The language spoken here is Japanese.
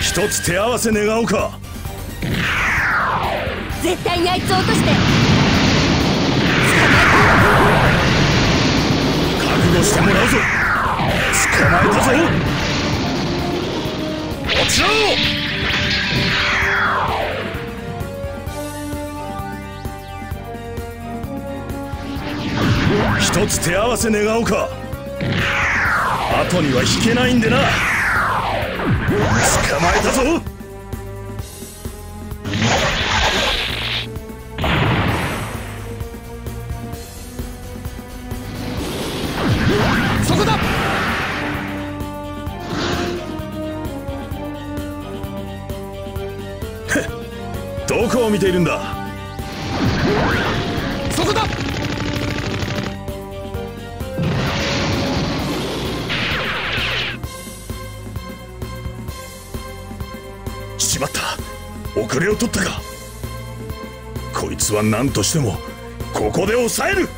一つ手合わせ願おうか。絶対にあいつを落として。覚悟してもらうぞ。捕まえたぞ落ちろ一つ手合わせ願おうか。後には引けないんでな捕まえたぞ。そこだ。どこを見ているんだ。そこだ。まった。遅れを取ったかこいつは何としてもここで抑える。